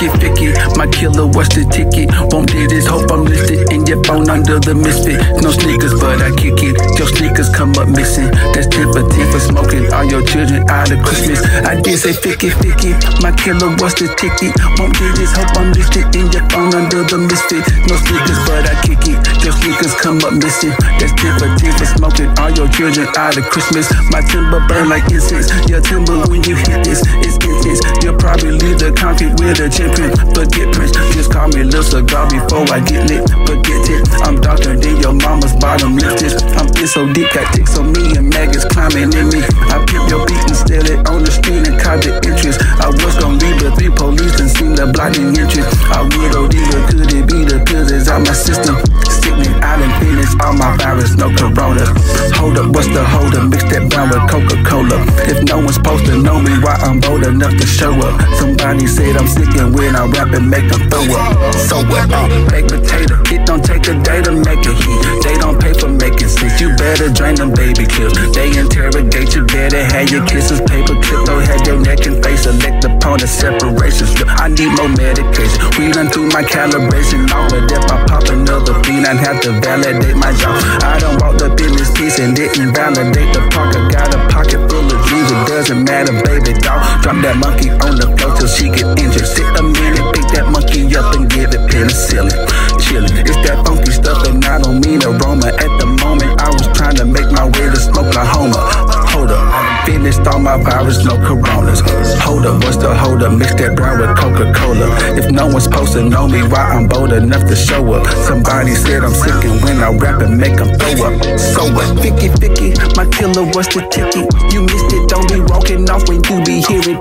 Ficky, ficky, my killer, what's the ticket? Won't did this, hope I'm listed in your phone under the misfit. No sneakers, but I kick it. Your sneakers come up missing. That's 10 for 10 for smoking all your children out of Christmas. I did say ficky, ficky, my killer, what's the ticket? Won't did this, hope I'm listed in your phone under the misfit. No sneakers, but I kick it. Your sneakers come up missing. That's 10 for 10 for smoking all your children out of Christmas. My timber burn like incense. Your timber when you hit this, it's intense. You'll probably leave the concrete with a champion. Forget Prince, just call me Lil Cigar before I get lit. Forget it, I'm darker than your mama's bottom lifted. I'm in so deep, got ticks on me and maggots climbing in me. I pimp your beat and steal it on the street and caught the interest. I was gonna leave, but three police and seem to block the entrance. I would OD, but could it be the pills that's out my system? Sickening, I done finished all my virus, no corona. Hold up, what's the hold up? Mix that brown with Coca Cola. If no one's supposed to know me, why I'm bold enough to show up? Somebody said I'm sick and when I rap and make them throw up. So what? Uh, baked potato, it don't take a day to make a hit. They don't pay for making sense. You better drain them baby clips. They interrogate you, better have your kisses paper clip. Don't have your neck and face elect upon a separation strip. I need more medication. We done through my calibration. Off of death, I pop another bean. I have to validate my job. I Drop that monkey on the floor till she get injured. Sit a minute, pick that monkey up and give it penicillin. Chillin', it's that funky stuff and I don't mean aroma. At the moment, I was trying to make my way to Smokelahoma. Hold up, I finished all my virus, no coronas. Hold up, what's the hold up? Mix that brown with Coca Cola. If no one's supposed to know me, why I'm bold enough to show up? Somebody said I'm sick, and when I rap and make them throw up. So what? Ficky, ficky, my killer, what's the ticket? You missed it, don't be walking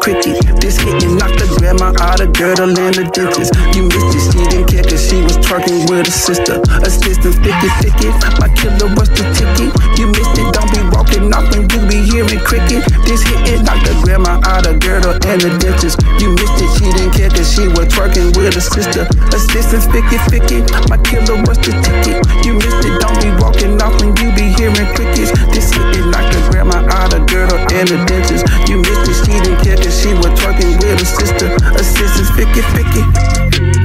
This hit and knock the grandma out of girdle and the ditches. You missed it, she didn't care cause she was twerking with a sister. Assistant, ficky, ficky, my killer, was the ticket? You missed it, don't be walking off when you be hearing cricket. This hit and knock the grandma out of girdle and the ditches. You missed it, she didn't care cause she was twerking with a sister. Assistant, the ficky, the dentist. You missed it, she didn't catch. She was talking with her sister. Assistance, Ficky Ficky.